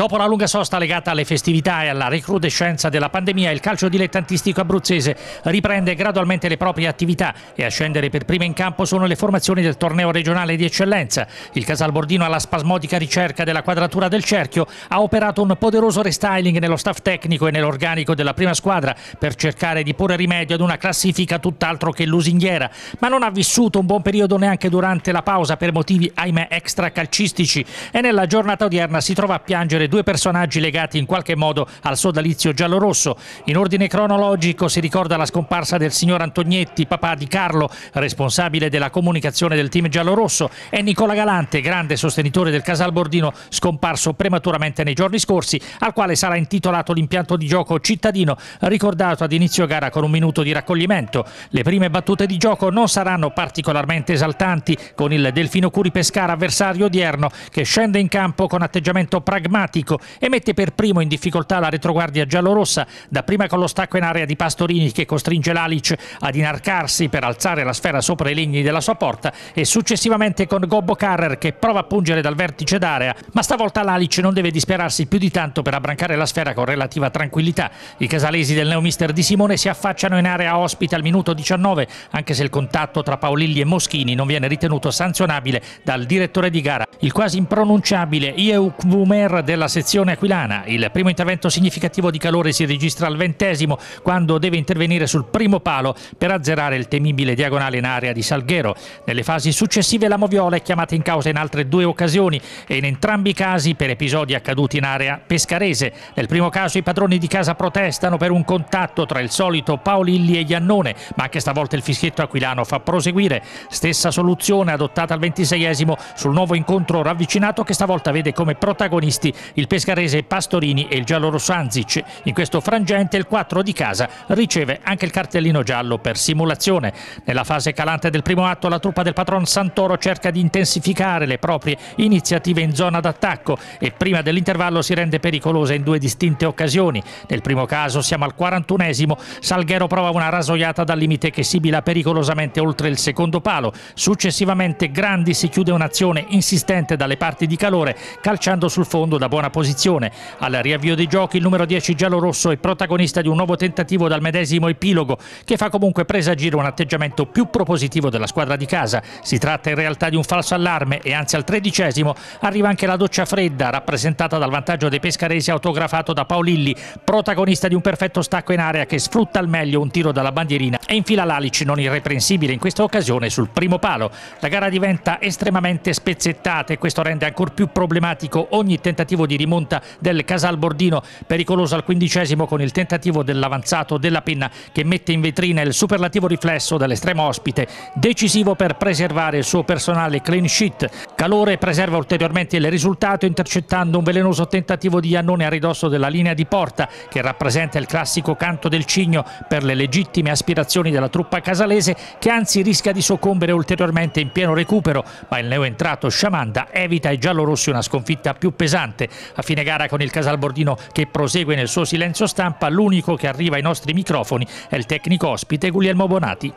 Dopo la lunga sosta legata alle festività e alla recrudescenza della pandemia, il calcio dilettantistico abruzzese riprende gradualmente le proprie attività e a scendere per prime in campo sono le formazioni del torneo regionale di eccellenza. Il Casalbordino alla spasmodica ricerca della quadratura del cerchio ha operato un poderoso restyling nello staff tecnico e nell'organico della prima squadra per cercare di porre rimedio ad una classifica tutt'altro che lusinghiera, ma non ha vissuto un buon periodo neanche durante la pausa per motivi ahimè extra calcistici e nella giornata odierna si trova a piangere due personaggi legati in qualche modo al sodalizio giallorosso. In ordine cronologico si ricorda la scomparsa del signor Antognetti, papà di Carlo, responsabile della comunicazione del team giallorosso, e Nicola Galante, grande sostenitore del Casalbordino, scomparso prematuramente nei giorni scorsi, al quale sarà intitolato l'impianto di gioco cittadino, ricordato ad inizio gara con un minuto di raccoglimento. Le prime battute di gioco non saranno particolarmente esaltanti, con il Delfino Curi Pescara avversario odierno, che scende in campo con atteggiamento pragmatico drammatico e mette per primo in difficoltà la retroguardia giallorossa, dapprima con lo stacco in area di Pastorini che costringe l'Alic ad inarcarsi per alzare la sfera sopra i legni della sua porta e successivamente con Gobbo Carrer che prova a pungere dal vertice d'area, ma stavolta l'Alic non deve disperarsi più di tanto per abbrancare la sfera con relativa tranquillità. I casalesi del neomister di Simone si affacciano in area ospite al minuto 19, anche se il contatto tra Paolilli e Moschini non viene ritenuto sanzionabile dal direttore di gara, il quasi impronunciabile Ieuk Vumer della sezione aquilana. Il primo intervento significativo di calore si registra al ventesimo quando deve intervenire sul primo palo per azzerare il temibile diagonale in area di Salghero. Nelle fasi successive la Moviola è chiamata in causa in altre due occasioni e in entrambi i casi per episodi accaduti in area pescarese. Nel primo caso i padroni di casa protestano per un contatto tra il solito Paolilli e Iannone, ma anche stavolta il fischietto aquilano fa proseguire. Stessa soluzione adottata al ventiseiesimo sul nuovo incontro ravvicinato che stavolta vede come protagonisti il pescarese Pastorini e il giallorosso Anzic. In questo frangente il 4 di casa riceve anche il cartellino giallo per simulazione. Nella fase calante del primo atto la truppa del patron Santoro cerca di intensificare le proprie iniziative in zona d'attacco e prima dell'intervallo si rende pericolosa in due distinte occasioni. Nel primo caso siamo al 41esimo, Salghero prova una rasoiata dal limite che sibila pericolosamente oltre il secondo palo. Successivamente Grandi si chiude un'azione insistente dalle parti di calore calciando sul fondo da buona posizione. Al riavvio dei giochi il numero 10 giallorosso è protagonista di un nuovo tentativo dal medesimo epilogo che fa comunque presagire un atteggiamento più propositivo della squadra di casa. Si tratta in realtà di un falso allarme e anzi al tredicesimo arriva anche la doccia fredda rappresentata dal vantaggio dei pescaresi autografato da Paolilli, protagonista di un perfetto stacco in area che sfrutta al meglio un tiro dalla bandierina e infila l'Alici non irreprensibile in questa occasione sul primo palo. La gara diventa estremamente spezzettata e questo rende ancora più problematico ogni tentativo tentativo di rimonta del Casalbordino, pericoloso al quindicesimo con il tentativo dell'avanzato della penna che mette in vetrina il superlativo riflesso dell'estremo ospite, decisivo per preservare il suo personale clean sheet. Calore preserva ulteriormente il risultato intercettando un velenoso tentativo di Iannone a ridosso della linea di porta che rappresenta il classico canto del cigno per le legittime aspirazioni della truppa casalese che anzi rischia di soccombere ulteriormente in pieno recupero, ma il neoentrato Sciamanda evita ai giallorossi una sconfitta più pesante a fine gara con il Casalbordino che prosegue nel suo silenzio stampa, l'unico che arriva ai nostri microfoni è il tecnico ospite Guglielmo Bonati.